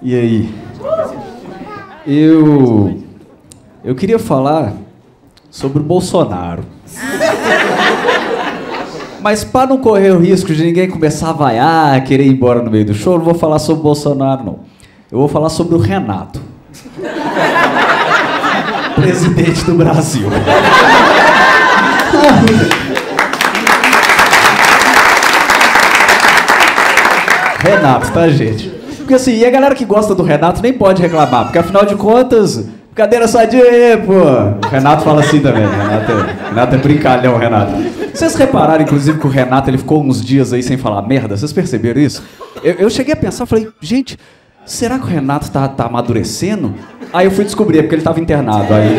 E aí? Eu. Eu queria falar sobre o Bolsonaro. Mas para não correr o risco de ninguém começar a vaiar, querer ir embora no meio do show, não vou falar sobre o Bolsonaro, não. Eu vou falar sobre o Renato. Presidente do Brasil. Renato, tá, gente? Porque assim, e a galera que gosta do Renato nem pode reclamar, porque afinal de contas, cadeira sadia aí, pô. O Renato fala assim também, Renato é, Renato é brincalhão, Renato. Vocês repararam, inclusive, que o Renato ele ficou uns dias aí sem falar merda? Vocês perceberam isso? Eu, eu cheguei a pensar, falei, gente, será que o Renato tá, tá amadurecendo? Aí eu fui descobrir, é porque ele tava internado, aí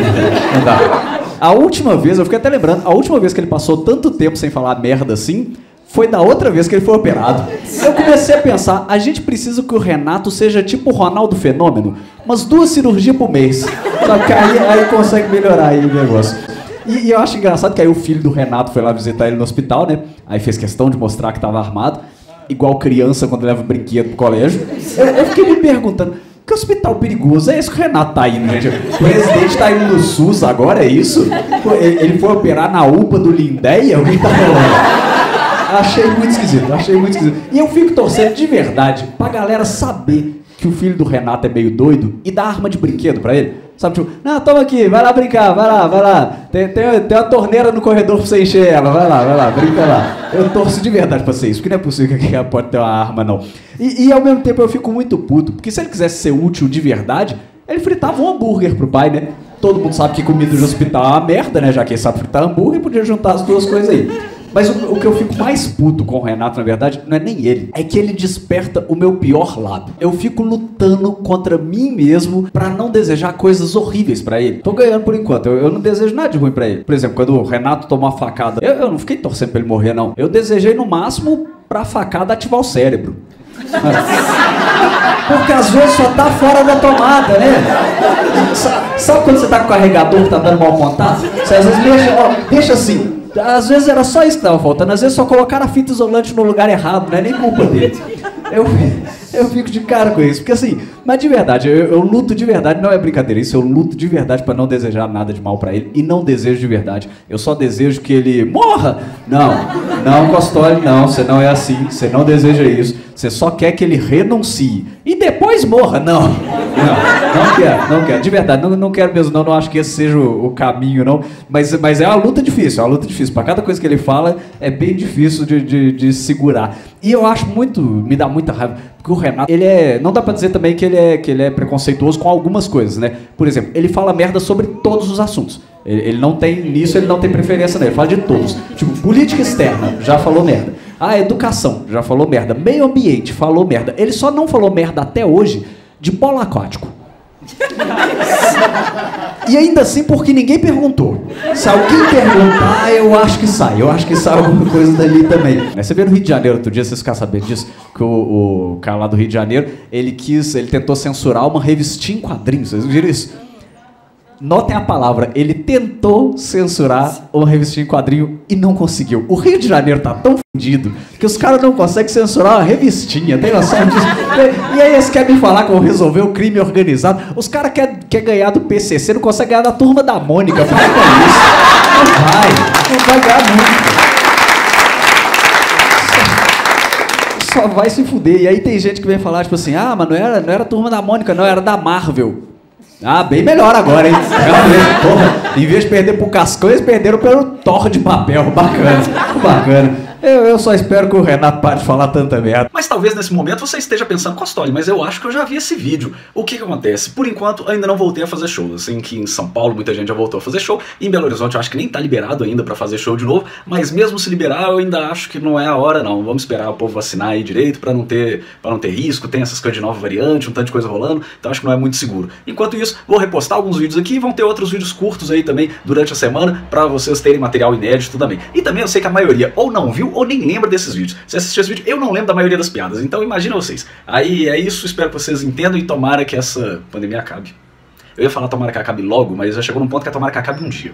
não dá. A última vez, eu fiquei até lembrando, a última vez que ele passou tanto tempo sem falar merda assim, foi da outra vez que ele foi operado. Eu comecei a pensar, a gente precisa que o Renato seja tipo o Ronaldo Fenômeno, umas duas cirurgias por mês. Só que aí, aí consegue melhorar aí o negócio. E, e, eu acho engraçado que aí o filho do Renato foi lá visitar ele no hospital, né? Aí fez questão de mostrar que tava armado, igual criança quando leva brinquedo pro colégio. Eu, eu fiquei me perguntando, que hospital perigoso é esse que o Renato tá indo, gente? O presidente tá indo no SUS agora, é isso? Ele foi operar na UPA do Lindéia? O que tá falando? Achei muito esquisito, achei muito esquisito. E eu fico torcendo de verdade pra galera saber que o filho do Renato é meio doido e dar arma de brinquedo pra ele. Sabe, tipo, não, toma aqui, vai lá brincar, vai lá, vai lá. Tem, tem, tem uma torneira no corredor pra você encher ela, vai lá, vai lá, brinca lá. Eu torço de verdade pra ser isso, porque não é possível que aqui pode ter uma arma, não. E, e ao mesmo tempo eu fico muito puto, porque se ele quisesse ser útil de verdade, ele fritava um hambúrguer pro pai, né? Todo mundo sabe que comida de hospital é uma merda, né? Já que ele sabe fritar hambúrguer, podia juntar as duas coisas aí. Mas o, o, que eu fico mais puto com o Renato, na verdade, não é nem ele. É que ele desperta o meu pior lado. Eu fico lutando contra mim mesmo para não desejar coisas horríveis para ele. Tô ganhando por enquanto. Eu, eu, não desejo nada de ruim para ele. Por exemplo, quando o Renato tomou a facada, eu, eu não fiquei torcendo pra ele morrer, não. Eu desejei no máximo pra facada ativar o cérebro. Porque às vezes só tá fora da tomada, né? Sabe quando você tá com o carregador tá dando mal contato? Você às vezes deixa, ó, deixa assim, às vezes era só isso que estava faltando, às vezes só colocaram a fita isolante no lugar errado, não é nem culpa dele. Eu, eu fico de cara com isso, porque assim, mas de verdade, eu, eu luto de verdade, não é brincadeira isso, eu luto de verdade para não desejar nada de mal para ele e não desejo de verdade. Eu só desejo que ele morra. Não, não, Costoli, não, você não é assim, você não deseja isso. Você só quer que ele renuncie e depois morra. Não, não, não quero, não quero. De verdade, não, não quero mesmo, não. Não acho que esse seja o, o caminho, não. Mas, mas é uma luta difícil, é uma luta difícil. Para cada coisa que ele fala, é bem difícil de, de, de segurar. E eu acho muito, me dá muita raiva, porque o Renato, ele é, não dá para dizer também que ele é que ele é preconceituoso com algumas coisas, né? Por exemplo, ele fala merda sobre todos os assuntos. Ele, ele não tem nisso, ele não tem preferência, né? Ele fala de todos. Tipo, política externa, já falou merda. Ah, educação, já falou merda. Meio ambiente, falou merda. Ele só não falou merda até hoje de polo aquático. E ainda assim porque ninguém perguntou. Se alguém perguntar, eu acho que sai. Eu acho que sai alguma coisa dali também. Você vê no Rio de Janeiro outro dia, vocês ficaram sabendo disso, que o, o cara lá do Rio de Janeiro, ele quis, ele tentou censurar uma revistinha em quadrinhos. Vocês viram isso? Notem a palavra, ele tentou censurar uma revistinha em quadrinho e não conseguiu. O Rio de Janeiro tá tão fundido que os caras não conseguem censurar uma revistinha, tem noção disso? E aí eles querem me falar que vão resolver o crime organizado. Os caras querem quer ganhar do PCC, não conseguem ganhar da turma da Mônica. Para com isso. Não vai, não vai ganhar nunca. Só, vai se fuder. E aí tem gente que vem falar, tipo assim, ah, mas não era, não era a turma da Mônica, não, era da Marvel. Ah, bem melhor agora, hein? Porra, em vez de perder pro Cascão, eles perderam pelo torre de papel. Bacana, bacana. Eu, eu só espero que o Renato pare de falar tanta merda. Mas talvez nesse momento você esteja pensando, Costoli, mas eu acho que eu já vi esse vídeo. O que que acontece? Por enquanto, ainda não voltei a fazer show. Assim que em São Paulo muita gente já voltou a fazer show. Em Belo Horizonte eu acho que nem tá liberado ainda para fazer show de novo. Mas mesmo se liberar, eu ainda acho que não é a hora, não. Vamos esperar o povo vacinar aí direito para não ter para não ter risco. Tem essas coisas de nova variante, um tanto de coisa rolando. Então acho que não é muito seguro. Enquanto isso, vou repostar alguns vídeos aqui e vão ter outros vídeos curtos aí também durante a semana para vocês terem material inédito também. E também eu sei que a maioria ou não viu ou nem lembra desses vídeos. Se assistiu esse vídeo, eu não lembro da maioria das piadas, então imagina vocês. Aí é isso, espero que vocês entendam e tomara que essa pandemia acabe. Eu ia falar tomara que acabe logo, mas já chegou num ponto que a tomara que acabe um dia.